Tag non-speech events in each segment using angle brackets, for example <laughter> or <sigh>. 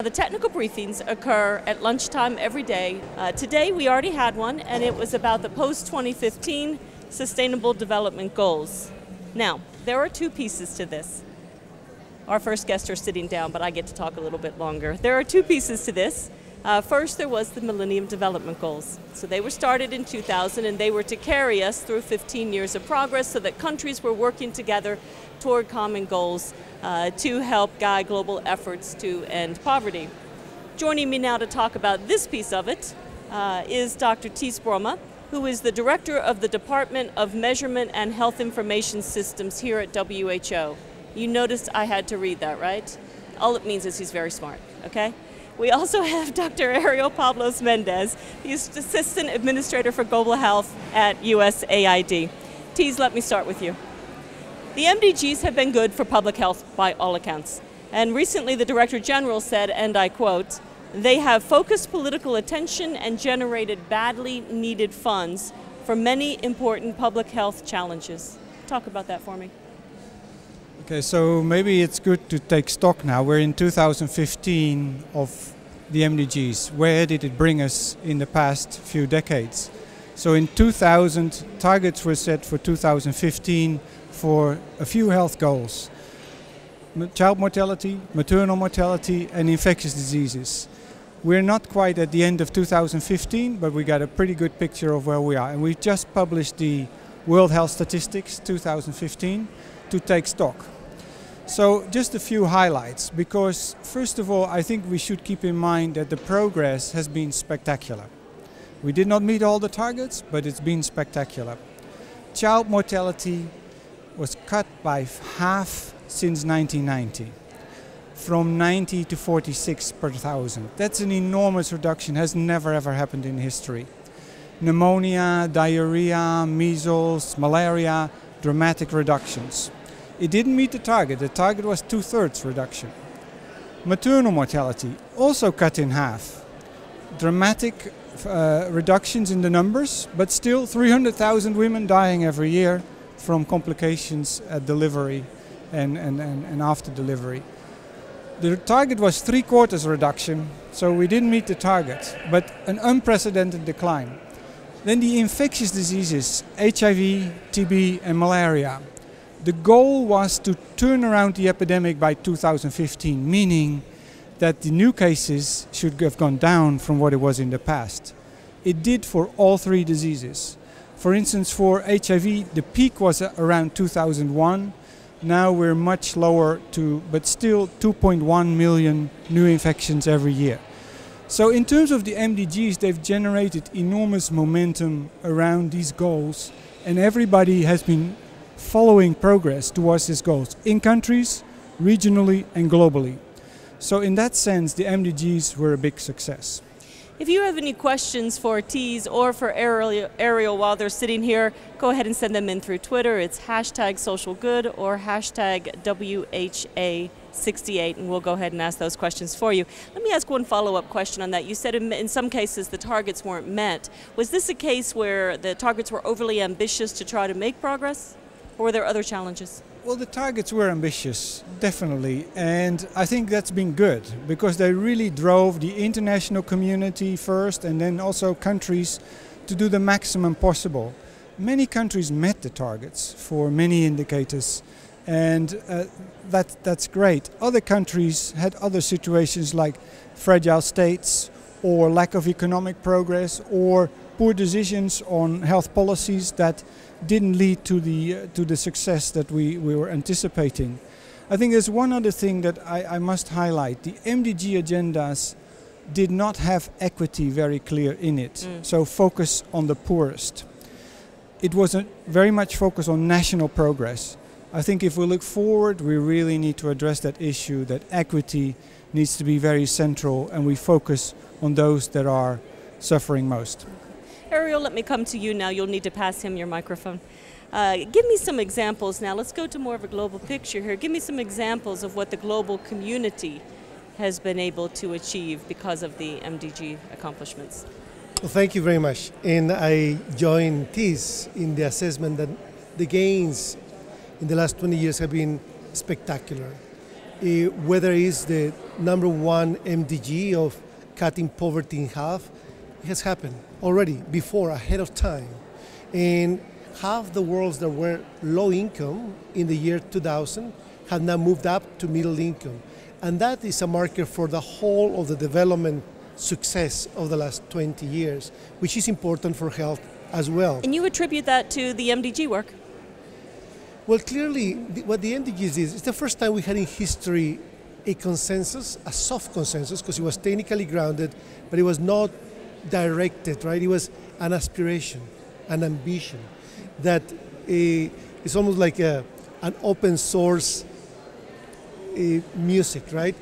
The technical briefings occur at lunchtime every day. Uh, today we already had one, and it was about the post 2015 Sustainable Development Goals. Now, there are two pieces to this. Our first guests are sitting down, but I get to talk a little bit longer. There are two pieces to this. Uh, first, there was the Millennium Development Goals. So they were started in 2000 and they were to carry us through 15 years of progress so that countries were working together toward common goals uh, to help guide global efforts to end poverty. Joining me now to talk about this piece of it uh, is Dr. Ties Boerma, who is the Director of the Department of Measurement and Health Information Systems here at WHO. You noticed I had to read that, right? All it means is he's very smart, okay? We also have Dr. Ariel Pablos Mendez. He's Assistant Administrator for Global Health at USAID. Ties, let me start with you. The MDGs have been good for public health by all accounts. And recently the Director General said, and I quote, they have focused political attention and generated badly needed funds for many important public health challenges. Talk about that for me. Okay, so maybe it's good to take stock now. We're in 2015 of the MDGs. Where did it bring us in the past few decades? So in 2000, targets were set for 2015 for a few health goals. Child mortality, maternal mortality and infectious diseases. We're not quite at the end of 2015, but we got a pretty good picture of where we are. And we've just published the World Health Statistics 2015 to take stock. So just a few highlights because first of all I think we should keep in mind that the progress has been spectacular. We did not meet all the targets but it's been spectacular. Child mortality was cut by half since 1990 from 90 to 46 per thousand. That's an enormous reduction, has never ever happened in history. Pneumonia, diarrhea, measles, malaria, dramatic reductions. It didn't meet the target. The target was two thirds reduction. Maternal mortality also cut in half. Dramatic uh, reductions in the numbers, but still 300,000 women dying every year from complications at delivery and, and, and, and after delivery. The target was three quarters reduction, so we didn't meet the target, but an unprecedented decline. Then the infectious diseases, HIV, TB, and malaria. The goal was to turn around the epidemic by 2015, meaning that the new cases should have gone down from what it was in the past. It did for all three diseases. For instance, for HIV, the peak was around 2001. Now we're much lower to, but still 2.1 million new infections every year. So in terms of the MDGs, they've generated enormous momentum around these goals and everybody has been following progress towards these goals in countries, regionally, and globally. So, in that sense, the MDGs were a big success. If you have any questions for Ties or for Ariel, while they're sitting here, go ahead and send them in through Twitter. It's hashtag social good or hashtag WHA68, and we'll go ahead and ask those questions for you. Let me ask one follow up question on that. You said in some cases the targets weren't met. Was this a case where the targets were overly ambitious to try to make progress? Or were there other challenges? Well, the targets were ambitious, definitely, and I think that's been good because they really drove the international community first and then also countries to do the maximum possible. Many countries met the targets for many indicators, and uh, that, that's great. Other countries had other situations like fragile states or lack of economic progress or poor decisions on health policies that didn't lead to the uh, to the success that we, we were anticipating. I think there's one other thing that I, I must highlight. The MDG agendas did not have equity very clear in it. Mm. So focus on the poorest. It was a very much focused on national progress. I think if we look forward, we really need to address that issue that equity needs to be very central and we focus on those that are suffering most. Ariel, let me come to you now. You'll need to pass him your microphone. Uh, give me some examples now. Let's go to more of a global picture here. Give me some examples of what the global community has been able to achieve because of the MDG accomplishments. Well, thank you very much. And I join Ties in the assessment that the gains in the last 20 years have been spectacular. uh, whether it's the number one MDG of cutting poverty in half, has happened already before, ahead of time. And half the worlds that were low income in the year 2000 have now moved up to middle income. And that is a marker for the whole of the development success of the last 20 years, which is important for health as well. And you attribute that to the MDG work? Well, clearly, what the MDGs is, it's the first time we had in history a consensus, a soft consensus, because it was technically grounded, but it was not directed, right? It was an aspiration, an ambition that uh, it's almost like a, an open source uh, music, right?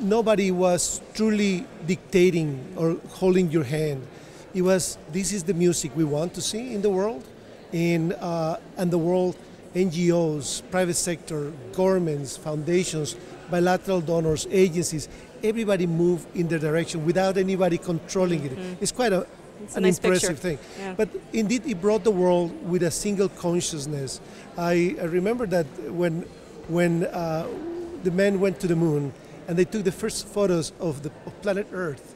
Nobody was truly dictating or holding your hand. It was, this is the music we want to see in the world, in, uh, and the world NGOs, private sector, governments, foundations, bilateral donors, agencies, everybody move in the direction without anybody controlling it. Mm-hmm. It's quite a, it's an nice impressive picture. thing. Yeah. But indeed, it brought the world with a single consciousness. I, I remember that when, when uh, the men went to the moon and they took the first photos of the of planet Earth,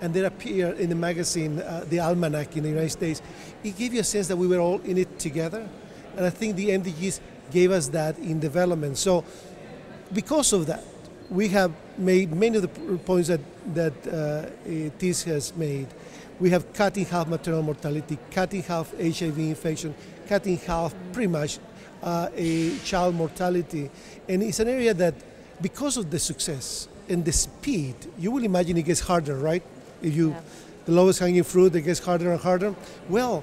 and they appeared in the magazine, uh, the Almanac in the United States, it gave you a sense that we were all in it together. And I think the MDGs gave us that in development. So, because of that, we have made many of the points that, that uh, Ties has made. We have cut in half maternal mortality, cut in half HIV infection, cut in half pretty much uh, a child mortality. And it's an area that, because of the success and the speed, you will imagine it gets harder, right? If you, Yeah. the lowest hanging fruit, it gets harder and harder. Well,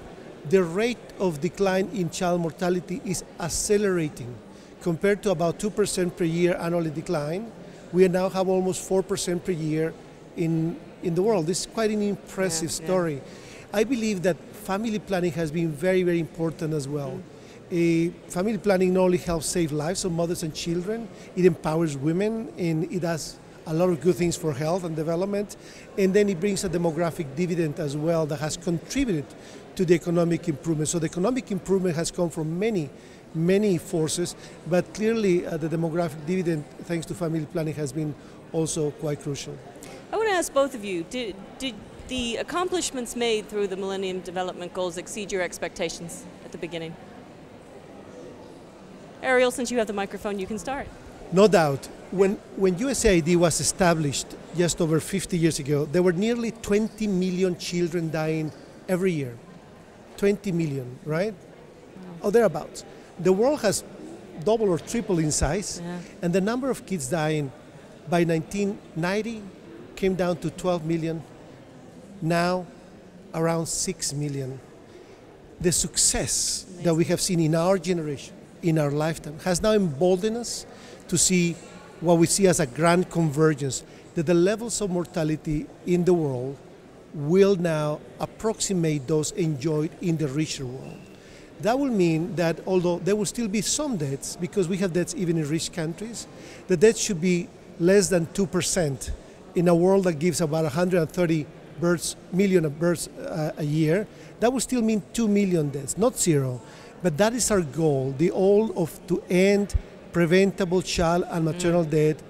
the rate of decline in child mortality is accelerating compared to about 2% per year annually decline. We now have almost 4% per year in, in the world. This is quite an impressive Yeah, yeah. story. I believe that family planning has been very, very important as well. Mm. A family planning not only helps save lives of mothers and children, it empowers women and it does a lot of good things for health and development. And then it brings a demographic dividend as well that has contributed to the economic improvement. So the economic improvement has come from many, many forces, but clearly uh, the demographic dividend, thanks to family planning, has been also quite crucial. I want to ask both of you did, did the accomplishments made through the Millennium Development Goals exceed your expectations at the beginning? Ariel, since you have the microphone, you can start. No doubt. When, when USAID was established just over 50 years ago, there were nearly 20 million children dying every year. 20 million, right? Or thereabouts. The world has doubled or tripled in size, Yeah. and the number of kids dying by 1990 came down to 12 million, now around 6 million. The success that we have seen in our generation, in our lifetime, has now emboldened us to see what we see as a grand convergence that the levels of mortality in the world will now approximate those enjoyed in the richer world. That will mean that although there will still be some deaths, because we have deaths even in rich countries, the deaths should be less than 2% in a world that gives about 130 births, million of births uh, a year. That would still mean 2 million deaths, not zero. But that is our goal, the goal of to end preventable child and maternal death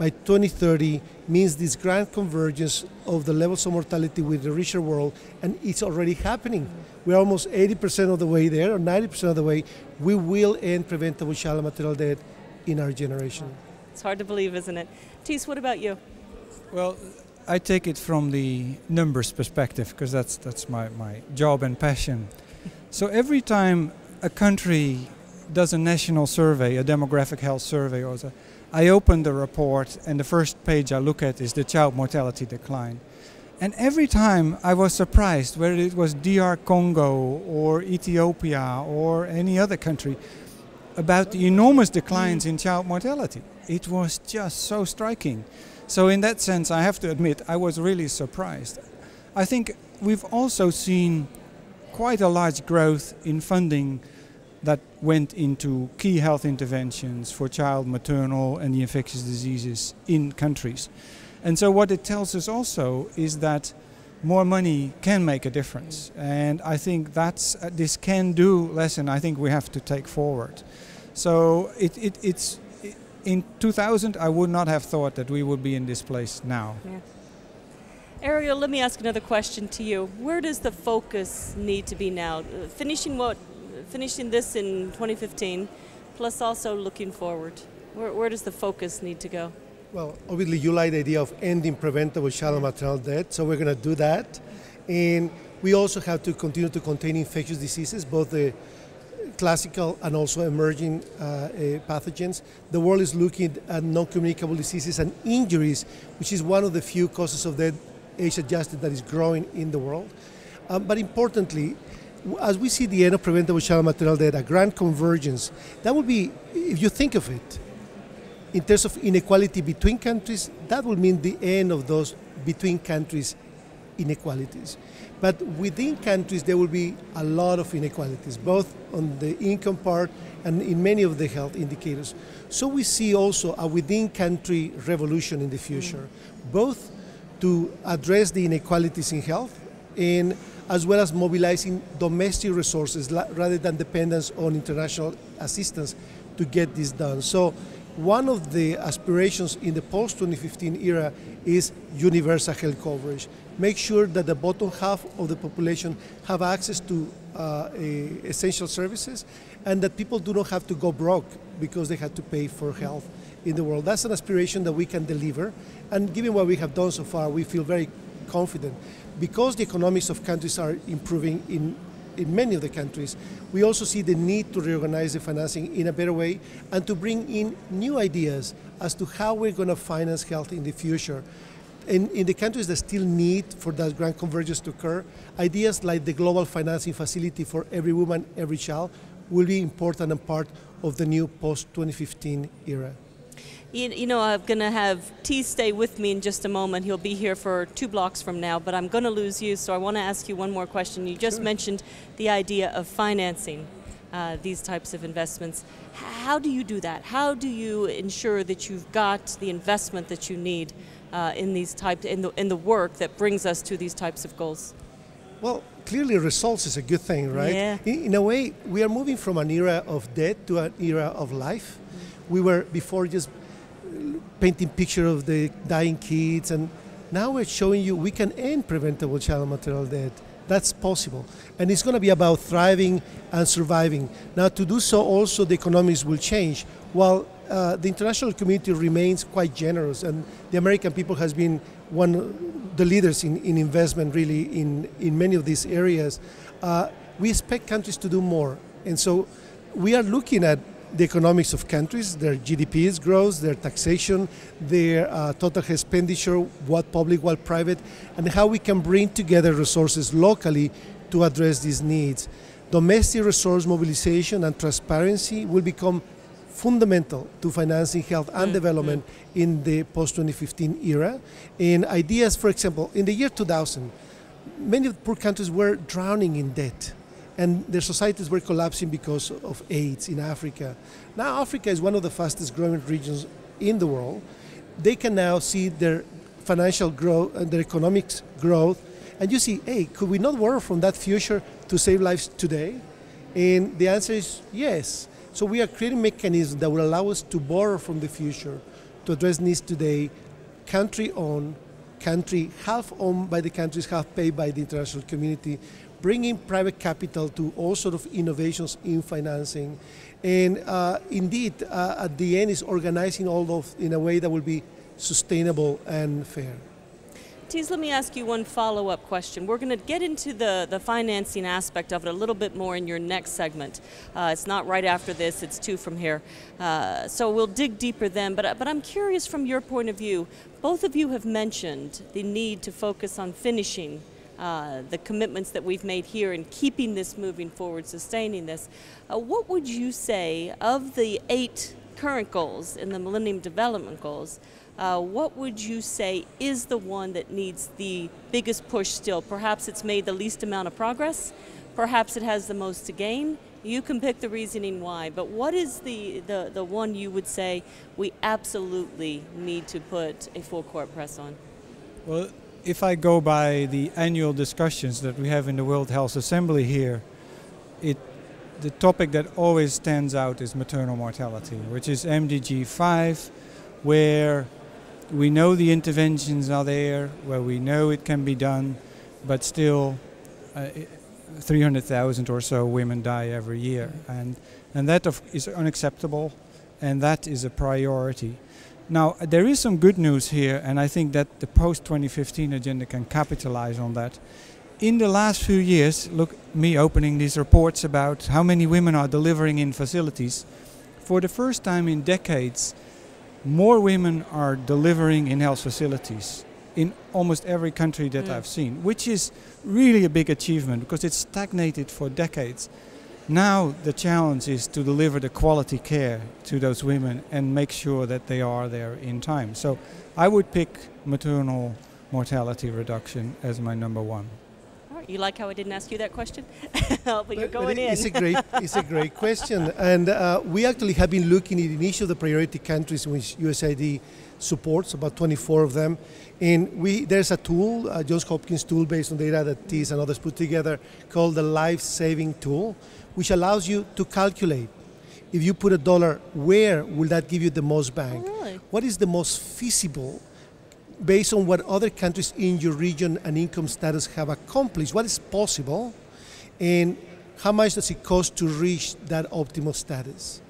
by 2030 means this grand convergence of the levels of mortality with the richer world, and it's already happening. We're almost 80% of the way there, or 90% of the way. We will end preventable child and maternal death in our generation. It's hard to believe, isn't it? Ties, what about you? Well, I take it from the numbers perspective because that's that's my, my job and passion. So every time a country does a national survey, a demographic health survey, or the, I open the report and the first page I look at is the child mortality decline. And every time I was surprised, whether it was DR Congo or Ethiopia or any other country, about the enormous declines in child mortality. It was just so striking. So, in that sense, I have to admit, I was really surprised. I think we've also seen quite a large growth in funding went into key health interventions for child, maternal, and the infectious diseases in countries. And so, what it tells us also is that more money can make a difference. And I think that's uh, this can do lesson I think we have to take forward. So, it, it, it's, it, in 2000, I would not have thought that we would be in this place now. Yeah. Ariel, let me ask another question to you. Where does the focus need to be now? Uh, finishing what? Finishing this in 2015, plus also looking forward. Where, where does the focus need to go? Well, obviously, you like the idea of ending preventable child and maternal death, so we're going to do that. And we also have to continue to contain infectious diseases, both the classical and also emerging uh, uh, pathogens. The world is looking at non-communicable diseases and injuries, which is one of the few causes of death age-adjusted that is growing in the world. Um, but importantly, as we see the end of preventable child maternal death, a grand convergence, that would be, if you think of it, in terms of inequality between countries, that would mean the end of those between countries inequalities. But within countries, there will be a lot of inequalities, both on the income part and in many of the health indicators. So we see also a within country revolution in the future, mm. both to address the inequalities in health and as well as mobilizing domestic resources rather than dependence on international assistance to get this done. So one of the aspirations in the post-2015 era is universal health coverage. Make sure that the bottom half of the population have access to uh, essential services and that people do not have to go broke because they had to pay for health in the world. That's an aspiration that we can deliver. And given what we have done so far, we feel very confident. Because the economics of countries are improving in in many of the countries, we also see the need to reorganize the financing in a better way and to bring in new ideas as to how we're going to finance health in the future. In, in the countries that still need for that grand convergence to occur, ideas like the global financing facility for every woman, every child will be important and part of the new post-2015 era. You, you, know, I'm going to have T stay with me in just a moment. He'll be here for two blocks from now, but I'm going to lose you, so I want to ask you one more question. You just sure. mentioned the idea of financing uh, these types of investments. How do you do that? How do you ensure that you've got the investment that you need uh, in these types in the in the work that brings us to these types of goals? Well, clearly results is a good thing, right? Yeah. In, in a way, we are moving from an era of death to an era of life. Mm. We were before just painting picture of the dying kids, and now we're showing you we can end preventable child maternal death. That's possible, and it's going to be about thriving and surviving. Now, to do so, also the economies will change. While uh, the international community remains quite generous, and the American people has been one of the leaders in, in investment really in, in many of these areas. Uh, we expect countries to do more, and so we are looking at the economics of countries, their GDPs growth, their taxation, their uh, total expenditure, what public, what private, and how we can bring together resources locally to address these needs. Domestic resource mobilization and transparency will become fundamental to financing health and mm, development mm. in the post-2015 era. In ideas, for example, in the year 2000, many poor countries were drowning in debt and their societies were collapsing because of AIDS in Africa. Now Africa is one of the fastest growing regions in the world. They can now see their financial growth uh, and their economics growth, and you see, hey, could we not borrow from that future to save lives today? And the answer is yes. So we are creating mechanisms that will allow us to borrow from the future to address needs today, country owned, country half owned by the countries, half paid by the international community, bringing private capital to all sort of innovations in financing. And uh, indeed, uh, at the end, is organizing all of in a way that will be sustainable and fair. Ties, let me ask you one follow-up question. We're going to get into the, the financing aspect of it a little bit more in your next segment. Uh, it's not right after this, it's two from here. Uh, so we'll dig deeper then, but, but I'm curious from your point of view, both of you have mentioned the need to focus on finishing uh, the commitments that we've made here in keeping this moving forward, sustaining this. Uh, what would you say of the eight current goals in the Millennium Development Goals? Uh, what would you say is the one that needs the biggest push still? Perhaps it's made the least amount of progress, perhaps it has the most to gain. You can pick the reasoning why, but what is the, the, the one you would say we absolutely need to put a full court press on? Well, if I go by the annual discussions that we have in the World Health Assembly here, it the topic that always stands out is maternal mortality, which is MDG 5, where we know the interventions are there, where we know it can be done, but still uh, 300,000 or so women die every year. And, and that is unacceptable, and that is a priority. Now, there is some good news here, and I think that the post 2015 agenda can capitalize on that. In the last few years, look, me opening these reports about how many women are delivering in facilities. For the first time in decades, more women are delivering in health facilities in almost every country that mm. I've seen, which is really a big achievement because it's stagnated for decades. Now the challenge is to deliver the quality care to those women and make sure that they are there in time. So I would pick maternal mortality reduction as my number one. You like how I didn't ask you that question? <laughs> but you're going but in. It's a great, it's a great question, <laughs> and uh, we actually have been looking at each of the priority countries which USAID supports, about 24 of them, and we there's a tool, a Johns Hopkins tool based on data that Ties and others put together, called the Life Saving Tool, which allows you to calculate if you put a dollar, where will that give you the most bang? Oh, really? What is the most feasible based on what other countries in your region and income status have accomplished, what is possible, and how much does it cost to reach that optimal status?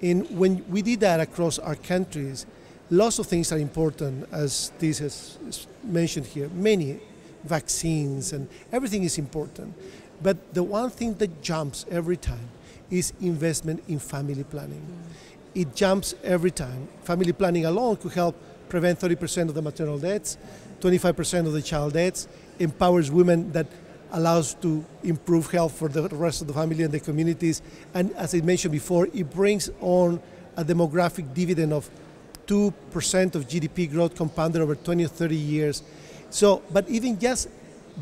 And when we did that across our countries, lots of things are important, as this has mentioned here. Many vaccines and everything is important. But the one thing that jumps every time is investment in family planning. Mm. It jumps every time. Family planning alone could help prevent 30% of the maternal deaths, 25% of the child deaths, empowers women that allows to improve health for the rest of the family and the communities. And as I mentioned before, it brings on a demographic dividend of 2% of GDP growth compounded over 20 or 30 years. So, but even just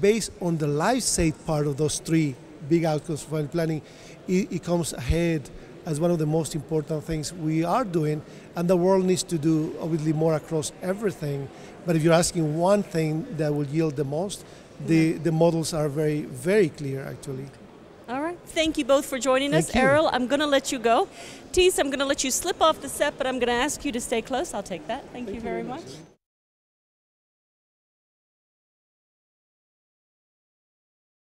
based on the life saved part of those three big outcomes for planning, it, it comes ahead as one of the most important things we are doing, and the world needs to do obviously more across everything. But if you're asking one thing that will yield the most, the, the models are very, very clear actually. All right. Thank you both for joining Thank us. you. Ariel, I'm going to let you go. Ties, I'm going to let you slip off the set, but I'm going to ask you to stay close. I'll take that. Thank, Thank you very much. much.